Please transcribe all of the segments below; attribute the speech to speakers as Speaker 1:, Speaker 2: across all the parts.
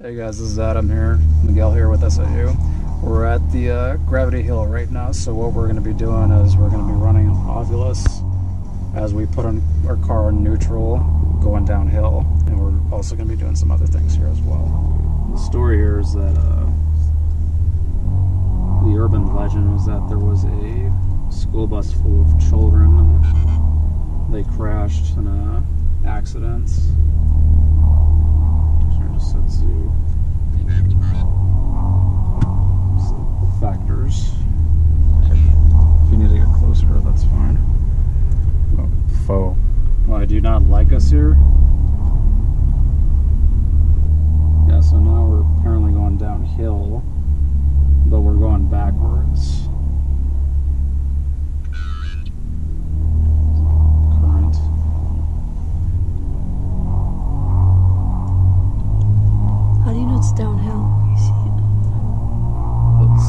Speaker 1: Hey guys, this is Adam here, Miguel here with SIU. We're at the uh, Gravity Hill right now, so what we're going to be doing is we're going to be running Ovilus as we put on our car in neutral going downhill, and we're also going to be doing some other things here as well. The story here is that uh, the urban legend was that there was a school bus full of children and they crashed in a accident. I just said zoo. So, factors. If you need to get closer, that's fine. Oh, foe. Why do you not like us here?
Speaker 2: It's downhill? You see it?
Speaker 1: It's,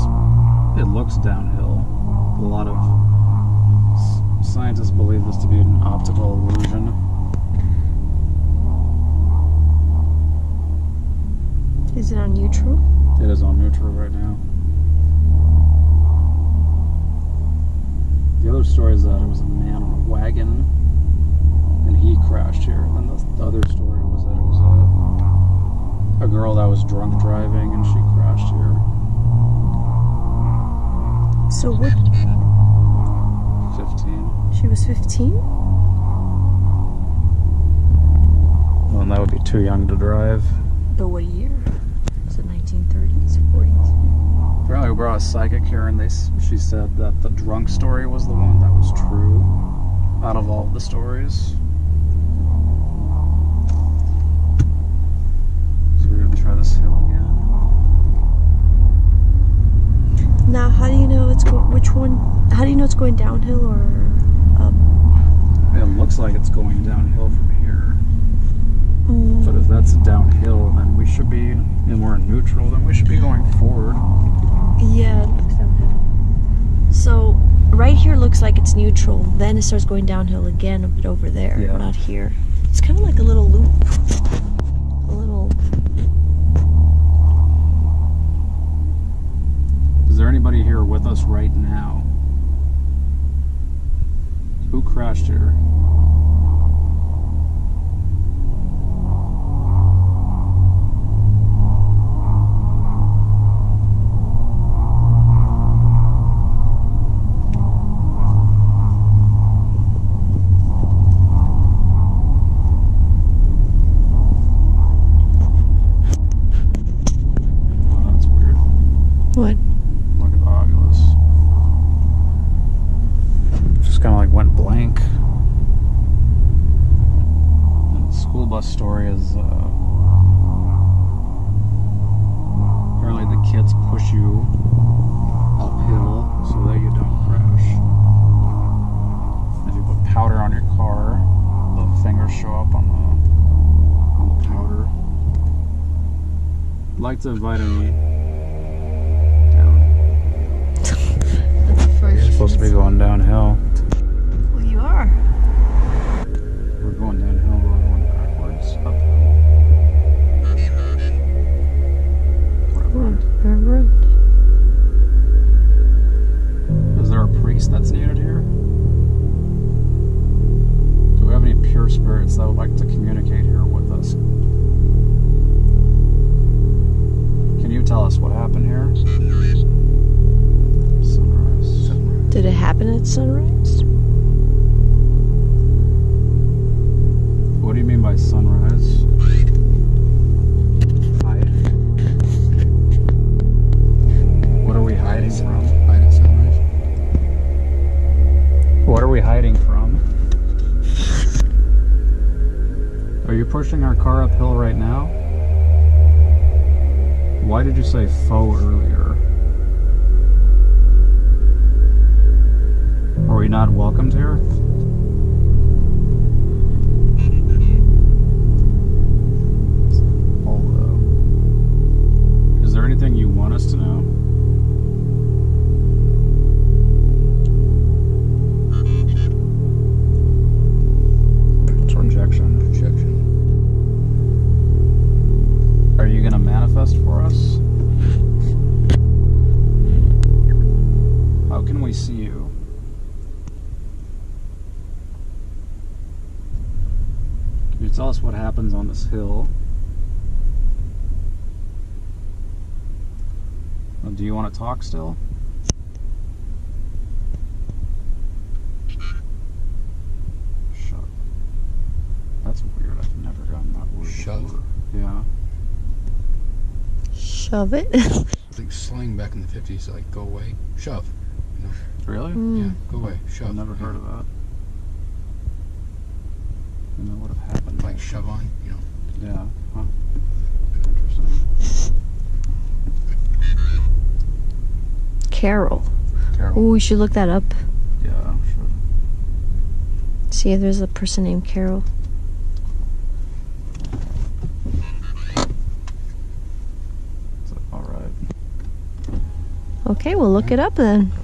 Speaker 1: it looks downhill. A lot of scientists believe this to be an optical illusion.
Speaker 2: Is it on neutral?
Speaker 1: It is on neutral right now. The other story is that it was a man on a wagon and he crashed here. And then the, the other story was that it was a, a girl that was drunk driving and she crashed here.
Speaker 2: So what?
Speaker 1: 15.
Speaker 2: She was 15?
Speaker 1: Well, that would be too young to drive.
Speaker 2: But what year? Was it 1930s, 40s?
Speaker 1: Apparently, we brought a psychic here, and they she said that the drunk story was the one that was true out of all the stories.
Speaker 2: Going downhill or up?
Speaker 1: It looks like it's going downhill from here,
Speaker 2: Mm,
Speaker 1: but if that's downhill, then we should be, and we're in neutral, then we should be going forward.
Speaker 2: yeah, it looks downhill. So right here looks like it's neutral. Then it starts going downhill again a bit over there,
Speaker 1: Yeah.
Speaker 2: not here. It's kind of like a little loop. A little.
Speaker 1: Is there anybody here with us right now? Who went blank. The school bus story is uh, apparently the kids push you uphill so that you don't crash. If you put powder on your car, the fingers show up on the on the powder. I'd like to invite me down.
Speaker 2: That's the first.
Speaker 1: You're supposed to be going downhill. That's needed here? Do we have any pure spirits that would like to communicate here with us? Can you tell us what happened here? Pushing our car uphill right now? Why did you say foe earlier? Are we not welcomed here? Projection.
Speaker 3: Projection.
Speaker 1: Are you gonna manifest? manifest for us? How can we see you? Can you tell us what happens on this hill? Do you want to talk still? Shut. That's weird. I've never gotten that word. Before. Yeah.
Speaker 2: Shove it.
Speaker 3: It's like slang back in the 50s, like go away, shove.
Speaker 1: Really?
Speaker 3: Yeah,
Speaker 2: Mm.
Speaker 3: go away, shove.
Speaker 1: I've never
Speaker 3: yeah.
Speaker 1: heard of that. And that would have happened.
Speaker 3: Like shove on, you know.
Speaker 1: Yeah. Huh. Interesting.
Speaker 2: Carol.
Speaker 3: Carol.
Speaker 2: Oh, we should look that up.
Speaker 1: Yeah. Sure.
Speaker 2: See if there's a person named Carol.
Speaker 1: Is that all right?
Speaker 2: Okay, we'll look it up then.